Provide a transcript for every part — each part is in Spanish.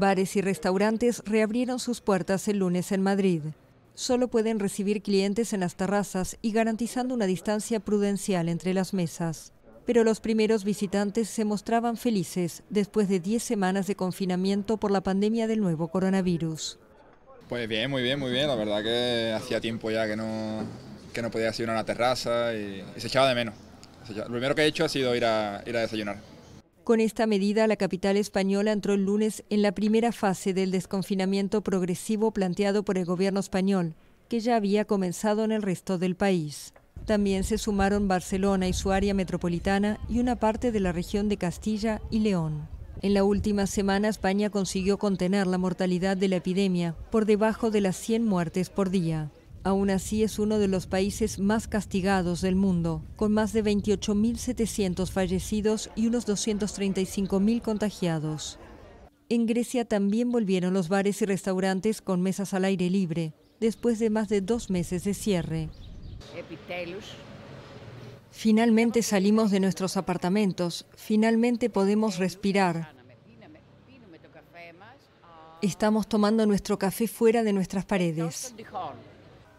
Bares y restaurantes reabrieron sus puertas el lunes en Madrid. Solo pueden recibir clientes en las terrazas y garantizando una distancia prudencial entre las mesas. Pero los primeros visitantes se mostraban felices después de 10 semanas de confinamiento por la pandemia del nuevo coronavirus. Pues bien, muy bien, muy bien. La verdad que hacía tiempo ya que no, que no podía ir a una terraza y, se echaba de menos. Lo primero que he hecho ha sido ir a, ir a desayunar. Con esta medida, la capital española entró el lunes en la primera fase del desconfinamiento progresivo planteado por el gobierno español, que ya había comenzado en el resto del país. También se sumaron Barcelona y su área metropolitana y una parte de la región de Castilla y León. En la última semana España consiguió contener la mortalidad de la epidemia por debajo de las 100 muertes por día. Aún así es uno de los países más castigados del mundo, con más de 28.700 fallecidos y unos 235.000 contagiados. En Grecia también volvieron los bares y restaurantes con mesas al aire libre, después de más de dos meses de cierre. Finalmente salimos de nuestros apartamentos, finalmente podemos respirar. Estamos tomando nuestro café fuera de nuestras paredes.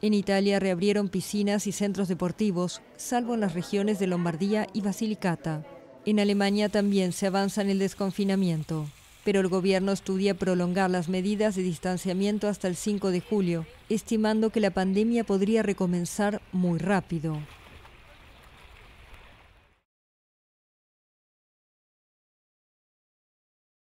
En Italia reabrieron piscinas y centros deportivos, salvo en las regiones de Lombardía y Basilicata. En Alemania también se avanza en el desconfinamiento, pero el gobierno estudia prolongar las medidas de distanciamiento hasta el 5 de julio, estimando que la pandemia podría recomenzar muy rápido.